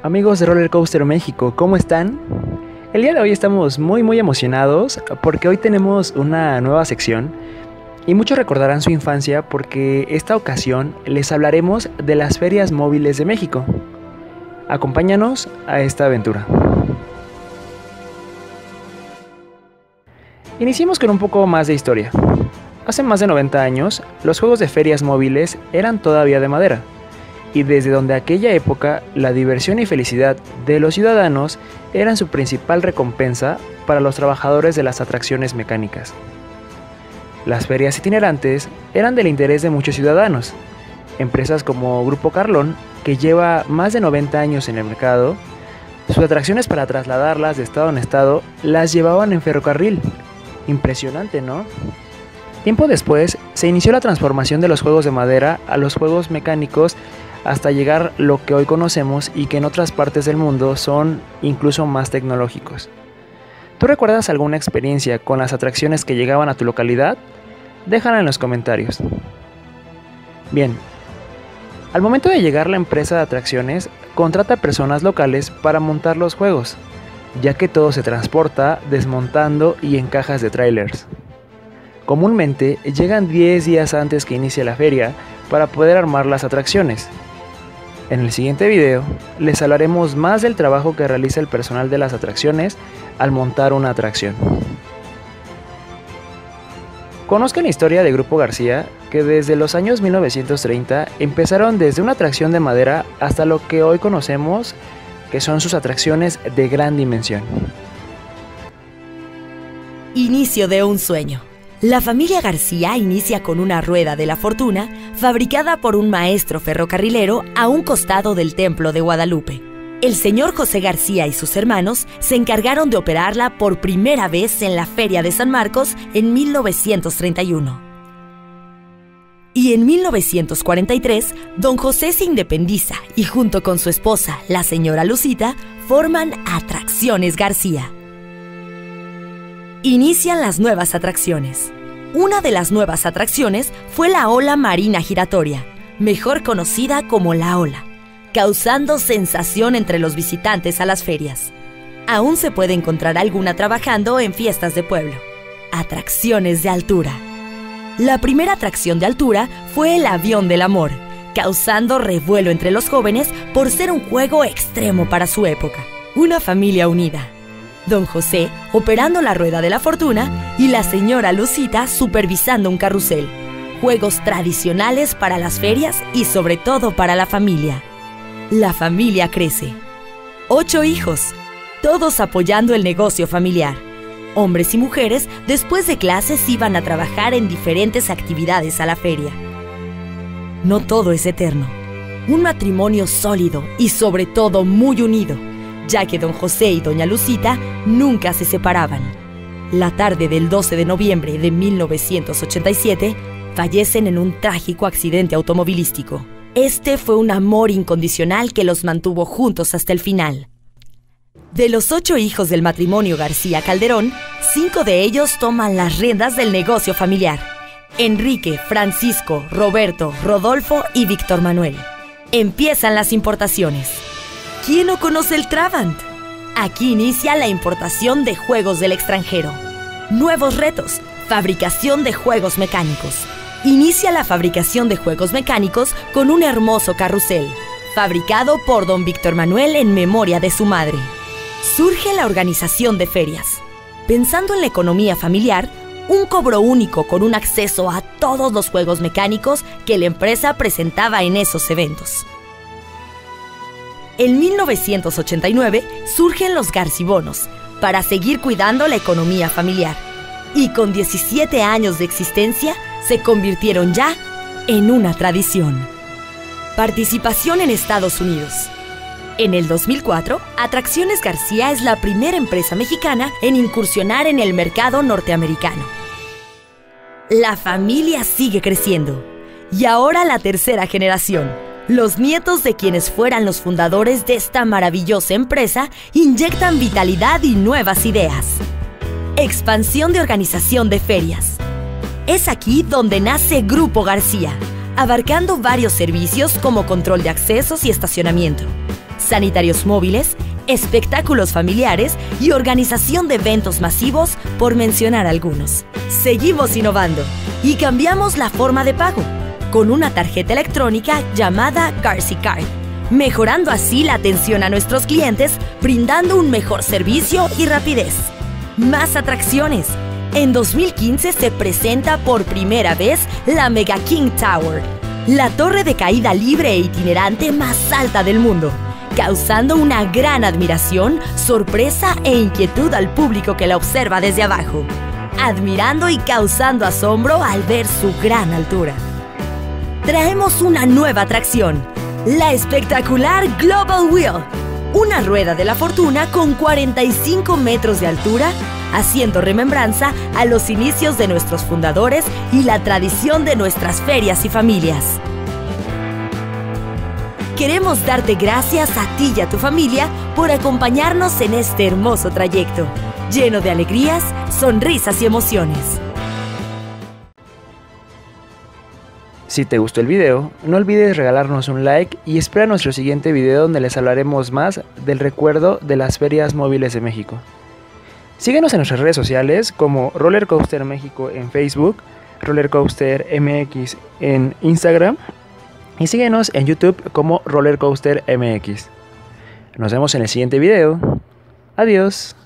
Amigos de Roller Coaster México, ¿cómo están? El día de hoy estamos muy muy emocionados porque hoy tenemos una nueva sección y muchos recordarán su infancia porque esta ocasión les hablaremos de las ferias móviles de México. Acompáñanos a esta aventura. Iniciemos con un poco más de historia. Hace más de 90 años, los juegos de ferias móviles eran todavía de madera y desde donde aquella época la diversión y felicidad de los ciudadanos eran su principal recompensa para los trabajadores de las atracciones mecánicas. Las ferias itinerantes eran del interés de muchos ciudadanos. Empresas como Grupo Carlón, que lleva más de 90 años en el mercado, sus atracciones para trasladarlas de estado en estado las llevaban en ferrocarril. Impresionante, ¿no? Tiempo después, se inició la transformación de los juegos de madera a los juegos mecánicos hasta llegar lo que hoy conocemos y que en otras partes del mundo son incluso más tecnológicos. ¿Tú recuerdas alguna experiencia con las atracciones que llegaban a tu localidad? Déjala en los comentarios. Bien, al momento de llegar la empresa de atracciones contrata personas locales para montar los juegos, ya que todo se transporta desmontando y en cajas de trailers. Comúnmente llegan 10 días antes que inicie la feria para poder armar las atracciones, en el siguiente video les hablaremos más del trabajo que realiza el personal de las atracciones al montar una atracción. Conozcan la historia de Grupo García, que desde los años 1930 empezaron desde una atracción de madera hasta lo que hoy conocemos que son sus atracciones de gran dimensión. Inicio de un sueño. La familia García inicia con una rueda de la fortuna fabricada por un maestro ferrocarrilero a un costado del templo de Guadalupe. El señor José García y sus hermanos se encargaron de operarla por primera vez en la Feria de San Marcos en 1931. Y en 1943, don José se independiza y junto con su esposa, la señora Lucita, forman Atracciones García inician las nuevas atracciones. Una de las nuevas atracciones fue la ola marina giratoria, mejor conocida como la ola, causando sensación entre los visitantes a las ferias. Aún se puede encontrar alguna trabajando en fiestas de pueblo. Atracciones de altura. La primera atracción de altura fue el avión del amor, causando revuelo entre los jóvenes por ser un juego extremo para su época. Una familia unida, don José operando la rueda de la fortuna y la señora Lucita supervisando un carrusel. Juegos tradicionales para las ferias y sobre todo para la familia. La familia crece. Ocho hijos, todos apoyando el negocio familiar. Hombres y mujeres después de clases iban a trabajar en diferentes actividades a la feria. No todo es eterno. Un matrimonio sólido y sobre todo muy unido ya que don José y doña Lucita nunca se separaban. La tarde del 12 de noviembre de 1987, fallecen en un trágico accidente automovilístico. Este fue un amor incondicional que los mantuvo juntos hasta el final. De los ocho hijos del matrimonio García Calderón, cinco de ellos toman las riendas del negocio familiar. Enrique, Francisco, Roberto, Rodolfo y Víctor Manuel. Empiezan las importaciones. ¿Quién no conoce el Trabant? Aquí inicia la importación de juegos del extranjero. Nuevos retos. Fabricación de juegos mecánicos. Inicia la fabricación de juegos mecánicos con un hermoso carrusel, fabricado por don Víctor Manuel en memoria de su madre. Surge la organización de ferias. Pensando en la economía familiar, un cobro único con un acceso a todos los juegos mecánicos que la empresa presentaba en esos eventos. En 1989 surgen los Garcibonos para seguir cuidando la economía familiar. Y con 17 años de existencia se convirtieron ya en una tradición. Participación en Estados Unidos. En el 2004, Atracciones García es la primera empresa mexicana en incursionar en el mercado norteamericano. La familia sigue creciendo y ahora la tercera generación los nietos de quienes fueran los fundadores de esta maravillosa empresa inyectan vitalidad y nuevas ideas. Expansión de organización de ferias. Es aquí donde nace Grupo García, abarcando varios servicios como control de accesos y estacionamiento, sanitarios móviles, espectáculos familiares y organización de eventos masivos, por mencionar algunos. Seguimos innovando y cambiamos la forma de pago con una tarjeta electrónica llamada Garci Card, mejorando así la atención a nuestros clientes, brindando un mejor servicio y rapidez. Más atracciones. En 2015 se presenta por primera vez la Mega King Tower, la torre de caída libre e itinerante más alta del mundo, causando una gran admiración, sorpresa e inquietud al público que la observa desde abajo, admirando y causando asombro al ver su gran altura. Traemos una nueva atracción, la espectacular Global Wheel, una rueda de la fortuna con 45 metros de altura haciendo remembranza a los inicios de nuestros fundadores y la tradición de nuestras ferias y familias. Queremos darte gracias a ti y a tu familia por acompañarnos en este hermoso trayecto, lleno de alegrías, sonrisas y emociones. Si te gustó el video, no olvides regalarnos un like y espera nuestro siguiente video donde les hablaremos más del recuerdo de las ferias móviles de México. Síguenos en nuestras redes sociales como Roller Coaster México en Facebook, Roller Coaster MX en Instagram y síguenos en YouTube como Roller Coaster MX. Nos vemos en el siguiente video. Adiós.